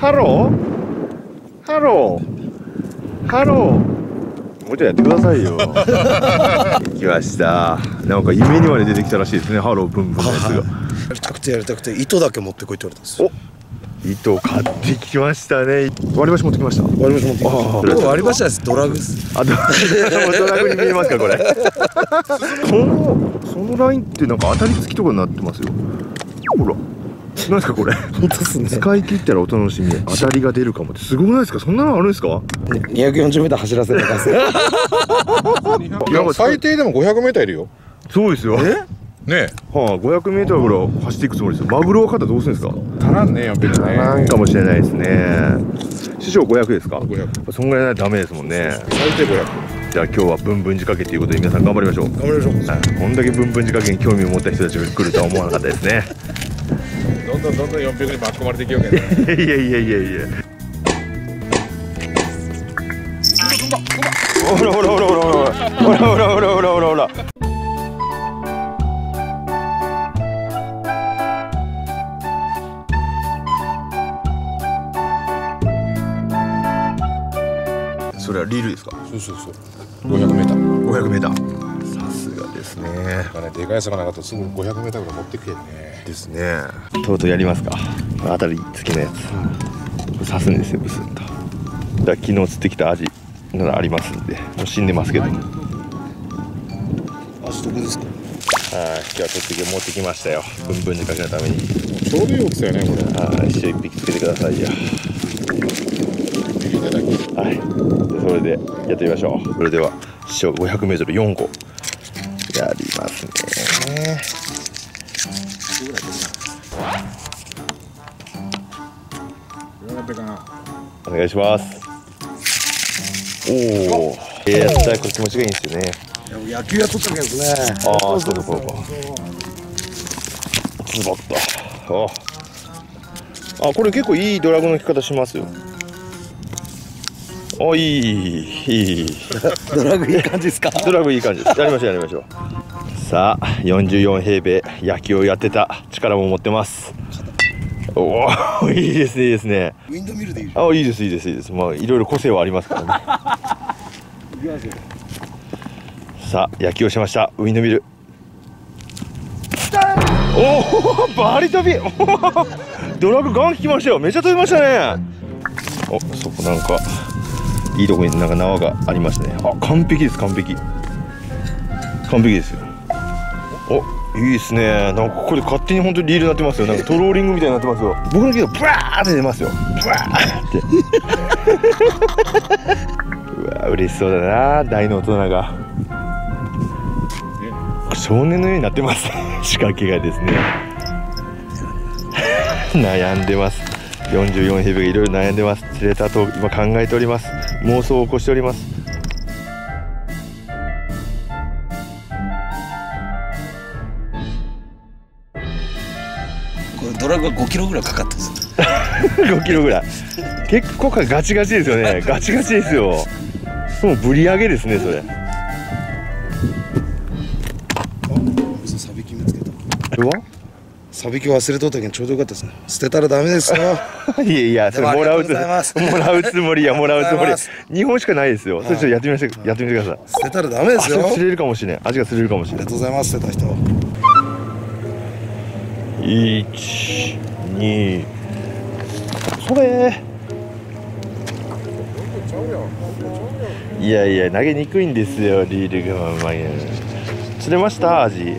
ハロー？ハロー？ハロー？もうちょいやってくださいよ。来ました。なんか夢にまで出てきたらしいですねハローブンブンのやつが。やりたくてやりたくて糸だけ持ってこいって言われたんですお糸を買ってきましたね。割り箸持ってきました。割り箸持ってきまああした割り箸です。ドラグです。あドドラグに見えますかこれ。そのそのラインってなんか当たり付きとかになってますよ。ほら なんですかこれ。本当ですね。使い切ったらお楽しみ。当たりが出るかもって。すごくないですか？そんなのあるんですか？240m 走らせなかったいや最低でも 500m いるよ。そうですよ。ねえ。はあ、500メートルぐらい走っていくつもりですよ。マグロは肩どうするんですか？足らんね400ね。なんかもしれないですね。師匠500ですか？500そんぐらいないとダメですもんね。最低500じゃあ今日はブンブン仕掛けということで皆さん頑張りましょう。頑張りましょう。はい。こんだけブンブン仕掛けに興味を持った人たちが来るとは思わなかったですね。どんどんどんどん400に巻き込まれていきようけどねいやいやいやいや。ほらほらほらほらほらほらほらほらほらほらほら。それはリールですか。そうそうそう 500m 500メーター。さすがですね。がねでかい魚がとすぐ 500m ぐらい持ってくけんねですね。とうとうやりますか？当たり付きのやつ。刺すんですよ、ブスッと。だ昨日釣ってきたアジならありますんで、もう死んでますけど。はい、足どこですか？今日は取ってき持ってきましたよ。ブンブン仕掛けのために。ちょうどいい大きさよねこれはい、一緒一匹つけてくださいよ。いただきはい。それでやってみましょう。それでは、師匠500メートル4個。やりますね。お願いします。おお。えー、やったこれ気持ちがいいんですよね。野球やっとったけどねああ、そうかそうか。ズバッと。あ。あ、これ結構いいドラグの引き方しますよ。あ、いい、いい。ドラグいい感じですか？ドラグいい感じです。やりましょう、やりましょう。さあ、44平米、野球をやってた力も持ってます。おお、いいですね、いいですね。ウィンドミルでいいあ、いいです、いいです、いいです。まあ、いろいろ個性はありますからね。さあ野球をしましたウィンドミルおおバリ飛びドラグガン効きましたよめっちゃ飛びましたねおそこなんかいいとこになんか縄がありますね。あ完璧です完璧。完璧ですよ。おいいですね。なんかこれ勝手に本当にリールになってますよ。なんかトローリングみたいになってますよ。僕のけどブワーって出ますよ。ブワーって。うわ嬉しそうだな。大の大人が。少年のようになってます。仕掛けがですね。悩んでます。44ヘビがいろいろ悩んでます。釣れたと今考えております。妄想を起こしております。これドラグが5キロぐらいかかったんです5 キロぐらい。結構ガチガチですよね。ガチガチですよ。もうぶり上げですねそれ。サビキ見つけた。これはサビキ忘れとったけんちょうどよかったですね捨てたらダメですよ いやいや、それもらうつで もらうつもりや、もらうつもり。日本しかないですよ。それちょっとやってみましょう、やってみてください。捨てたらダメであ、すよ釣れるかもしれない。味が釣れるかもしれないありが。とうございます捨てた人一、二。それ。いやいや、投げにくいんですよ、リールがうまい。釣れました、味。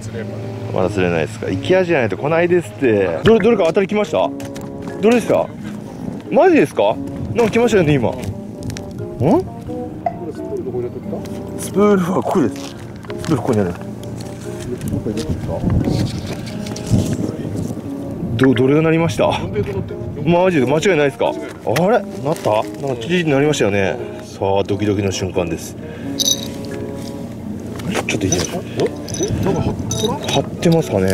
釣ればまだ釣れないですか？行き味じゃないと来ないですって。どれ、どれか当たり来ました？どれですか？マジですか？なんか来ましたよね、今。ん。スプールはここです。スプールここにある。ど、どれがなりました？マジで？間違いないですか？あれ、なった？なんかチリリなりましたよね。さあ、ドキドキの瞬間です。ちょっといいですか。張ってますかね。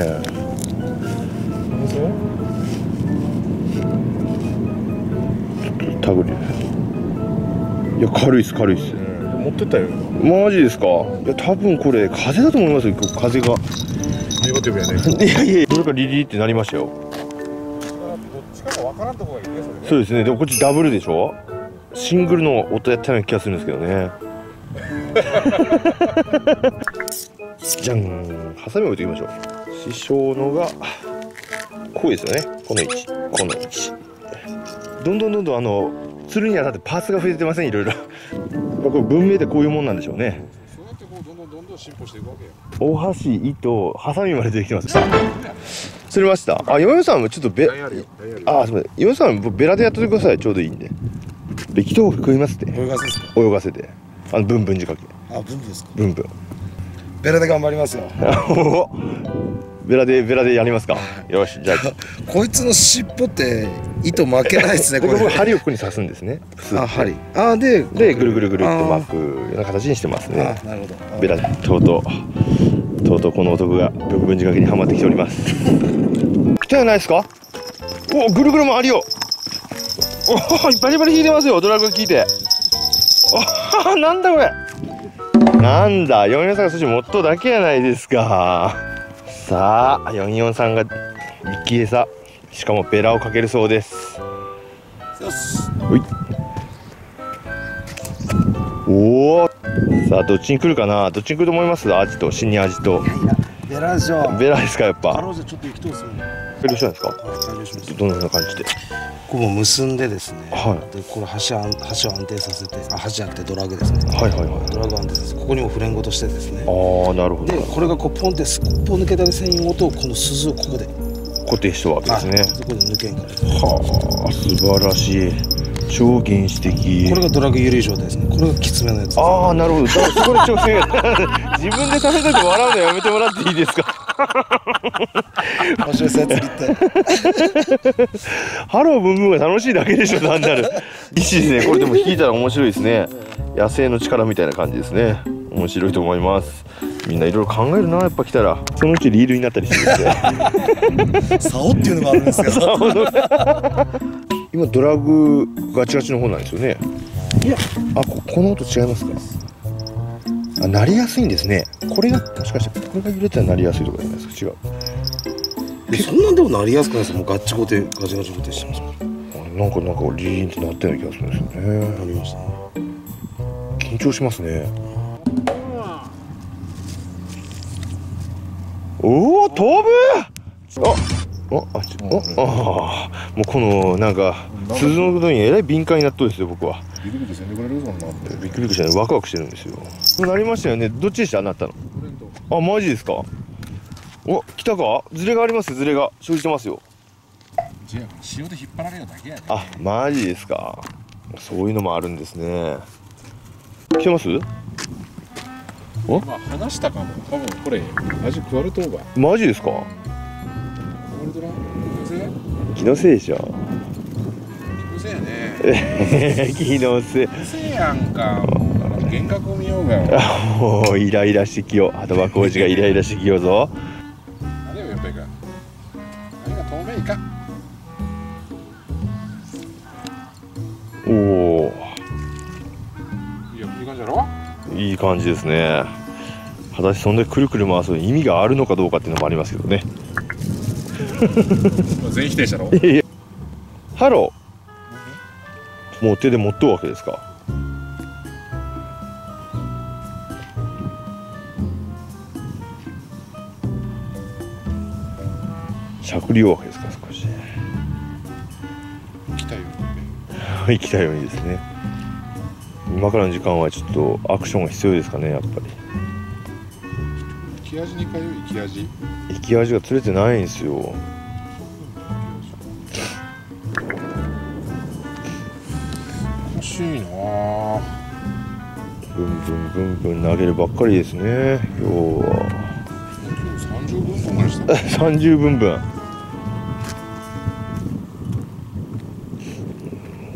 タグリ。いや、軽いっす、軽いっす。持ってったよマジですか？いや、多分これ風だと思いますよ。風が。ネガティブやねいやいや、どれかリリーってなりましたよ。どっちかが分分からんとこがいいねそれねそうですねでもこっちダブルでしょ？シングルの音やったような気がするんですけどねじゃん。ハサミ置いておきましょう。師匠のがこうですよね。この位置。この位置。どんどんどんどんあのつるにあたってパーツが増えてません？いろいろ。これ文明ってこういうもんなんでしょうね。そうやってこうどんどんどんどん進歩していくわけよ。大箸糸ハサミまで出てきてます。釣れました。あ嫁さんもちょっとべあすみません。嫁さんもベラでやっといてください。ちょうどいいんで。力投食いますって。泳がせですか？泳がせてあのブンブン仕掛けあブンブンですか？ブンブン。ベラで頑張りますよ。おベラでベラでやりますか。よしじゃあ。こいつの尻尾って糸負けないですね でこれ。針をここに刺すんですね。あ針。あででぐるぐるぐるっとあ巻くような形にしてますあねなるほど。ベラとうとう。とうとうこの男がブンブン仕掛けにはまってきております。来たじゃないですか？おぐるぐる回りよおバリバリ引いてますよ。ドラグが効いてお なんだこれ。なんだ443がそっち持っとうだけやないですか。さあ443が力餌。しかもベラをかけるそうです。よし。ほいおおさあどっちに来るかな。どっちに来ると思います？アジと。死にアジとベラでしょベラですかやっぱ。かろうじてちょっと行きとうですもんよろしい。ですか完了しますどんな感じで？ここも結んでですね、はい。でこれ橋あん橋を安定させてあ橋じゃなくてドラグですね。はいはいはいドラグを安定させてここにもフレンゴとしてですね。ああなるほど。でこれがこうポンってすっぽ抜けた繊維ごとこの鈴をここで。固定したわけですね。あそこで抜けんから。はあ素晴らしい。超原始的。これがドラグ緩い状態ですね。これがきつめのやつああなるほど。こで調整が自分で食べといて笑うのやめてもらっていいですか？面白いやつ言って。ハローブンブンが楽しいだけでしょ単なる。いいですね これでも引いたら面白いですね。野生の力みたいな感じですね。面白いと思います。みんないろいろ考えるなやっぱ来たら。そのうちリールになったりしてで。す ね竿っていうのもあるんですけど 今ドラグガチガチの方なんですよね。いや。あここの音違いますか？あ鳴りやすいんですね。これがもしかしてこれが揺れたら鳴りやすいとかじゃないですか？違う。えそんなんでもなりやすくないですもうガッチゴテガチガチゴテしてますあなんかなんかリーンってなったような気がするんですよね。なりましたね。緊張しますね。おお飛ぶ！あああちああもうこのなんか鈴のことにえらい敏感になっとるんですよ僕はビクビクせんでくれるぞんなんで。びっくりしたねワクワクしてるんですよ。なりましたよね。どっちでしたなったの？あマジですか？お来たか？ズレがありますズレが。生じてますよ。じゃあ塩で引っ張られるだけやねあマジですか。そういうのもあるんですね。来てます？まあ話したかも。多分これ味食われとうがマジですか？気のせい？でしょせやね 気のせいせやんか幻覚を見ようが もうイライラしてきよう。頭浩二がイライラしてきようぞ。あれよやっぱりか。何が透明か。おおいやいい感じやろ。いい感じですね。果たしてそんでくるくる回す意味があるのかどうかっていうのもありますけどね。全否定したろ。ハローもう手で持っとうわけですか？しゃくりようわけですか少し。来たよ。生きたようにですね。今からの時間はちょっとアクションが必要ですかねやっぱり。生き味に通う生き味。生き味が釣れてないんですよしいな。ぁブンブンブンブン投げるばっかりですね今日は。今日30分分ぐらいした。30分分。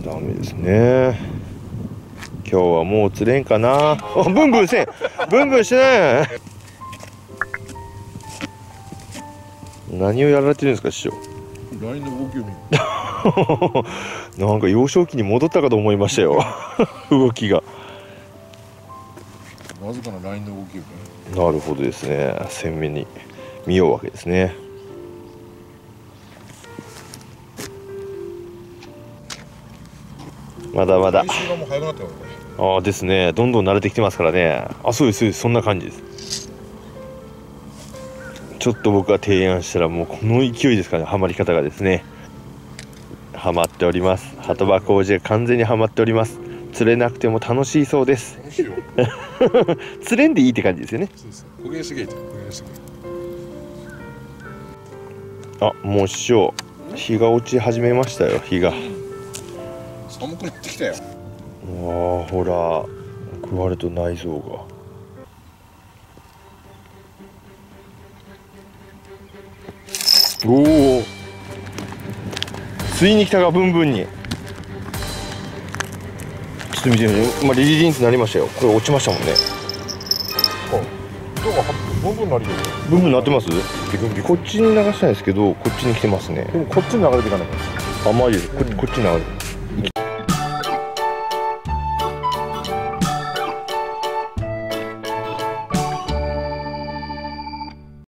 ダメですね。今日はもう釣れんかな。あブンブンせん。ブンブンしてない。何をやられてるんですか師匠。LINE の動きを見る なんか幼少期に戻ったかと思いましたよ。動きが。わずかな LINE の動きを見るなるほどですね。鮮明に見ようわけですね。まだまだ。ああですね。どんどん慣れてきてますからね。あそうですそうです。そんな感じです。ちょっと僕が提案したらもうこの勢いですからね。ハマり方がですねハマっております。鳩場工事が完全にハマっております。釣れなくても楽しいそうです。釣れんでいいって感じですよね。あもう師匠日が落ち始めましたよ日が。寒くなってきたよ。うわあほら食われと内臓が。おおついに来たかブンブンに。ちょっと見てみて、まあ、リリリンスなりましたよ。これ落ちましたもんね。今日はボンボンなりよブンブンなってます？こっちに流したいんですけどこっちに来てますね。でもこっちに流れていかないあマジでこ,、こっちに流れて